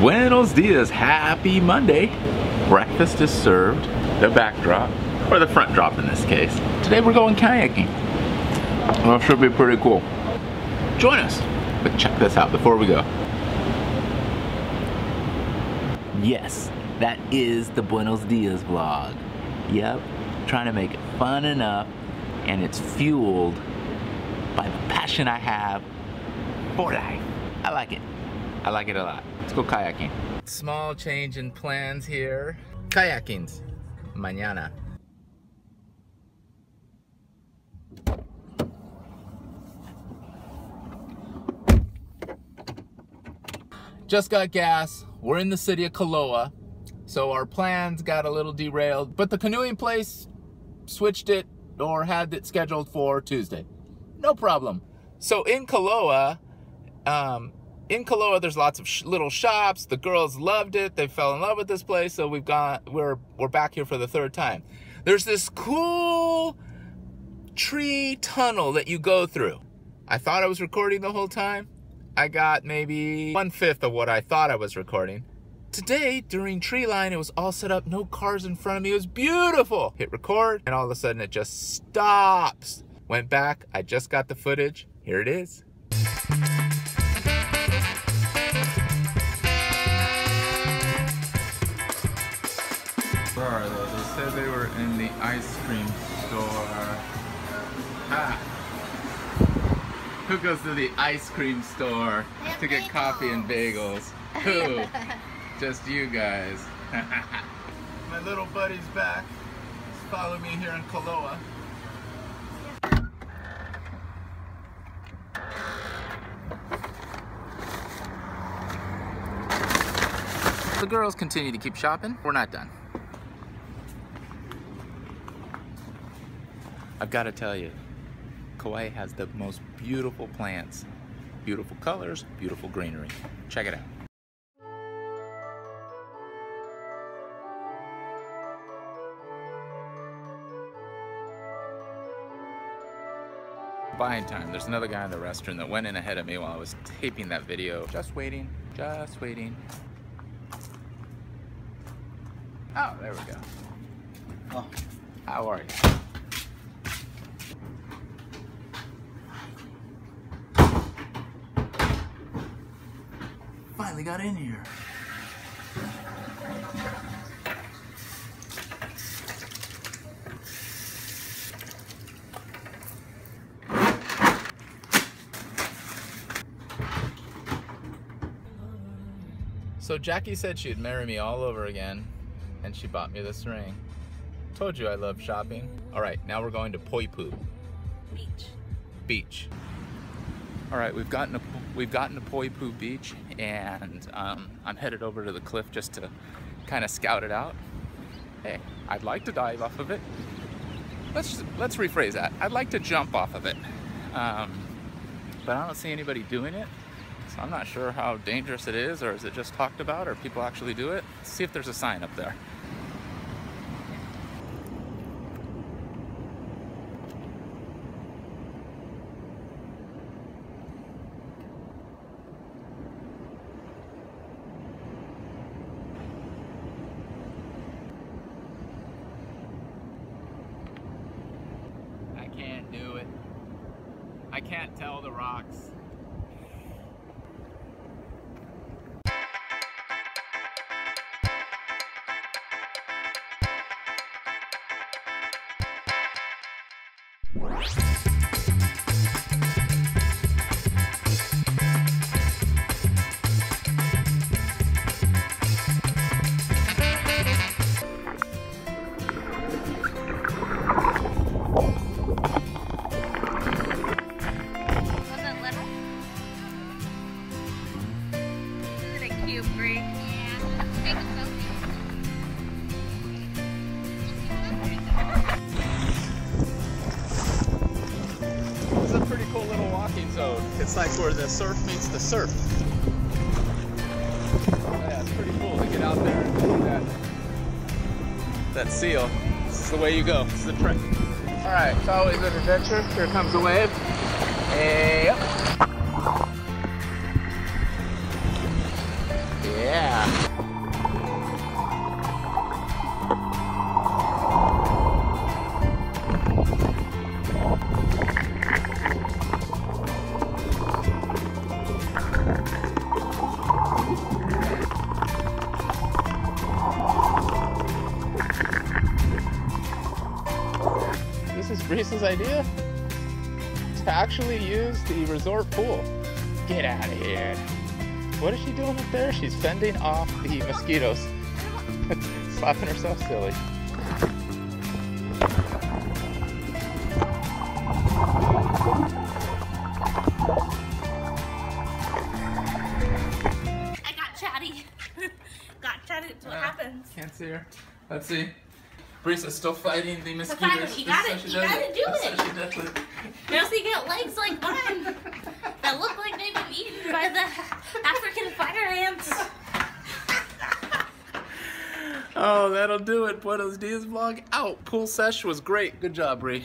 Buenos dias, happy Monday. Breakfast is served, the backdrop, or the front drop in this case. Today we're going kayaking. Well, should be pretty cool. Join us. But check this out before we go. Yes, that is the Buenos Dias vlog. Yep, trying to make it fun enough and it's fueled by the passion I have for life. I like it. I like it a lot. Let's go kayaking. Small change in plans here. Kayakings. Mañana. Just got gas. We're in the city of Koloa. So our plans got a little derailed, but the canoeing place switched it or had it scheduled for Tuesday. No problem. So in Koloa, um, in Koloa, there's lots of sh little shops. The girls loved it. They fell in love with this place. So we've got we're we're back here for the third time. There's this cool tree tunnel that you go through. I thought I was recording the whole time. I got maybe one fifth of what I thought I was recording. Today, during tree line, it was all set up, no cars in front of me. It was beautiful. Hit record, and all of a sudden it just stops. Went back, I just got the footage. Here it is. Ice cream store. Ah. Who goes to the ice cream store to get coffee and bagels? Who? Just you guys. My little buddy's back. He's following me here in Koloa. The girls continue to keep shopping. We're not done. I've got to tell you, Kauai has the most beautiful plants. Beautiful colors, beautiful greenery. Check it out. Buying time. There's another guy in the restaurant that went in ahead of me while I was taping that video. Just waiting, just waiting. Oh, there we go. Oh, how are you? Finally got in here. So Jackie said she'd marry me all over again, and she bought me this ring. Told you I love shopping. All right, now we're going to Poipu. Beach. Beach. All right, we've gotten to, we've gotten to Poipu Beach, and um, I'm headed over to the cliff just to kind of scout it out. Hey, I'd like to dive off of it. Let's let's rephrase that. I'd like to jump off of it, um, but I don't see anybody doing it. So I'm not sure how dangerous it is, or is it just talked about, or people actually do it. Let's see if there's a sign up there. I can't do it. I can't tell the rocks. Isn't it? Yeah. A. It's a pretty cool little walking zone. It's like where the surf meets the surf. Yeah, it's pretty cool to get out there and see that, that seal. This is the way you go. This is the trick. All right, it's always an adventure. Here comes the wave. Hey, up. Yeah. This is Breeze's idea to actually use the resort pool. Get out of here. What is she doing up there? She's fending off the mosquitoes. Slapping herself silly. I got chatty. got chatty. That's what Ah, happens. Can't see her. Let's see. Breeza's still fighting the mosquitoes. it. You gotta- she you gotta do This is it. how she does it. Does he get legs like mine that look like they've been eaten by the Oh, that'll do it. Buenos dias vlog out. Pool sesh was great. Good job, Bree.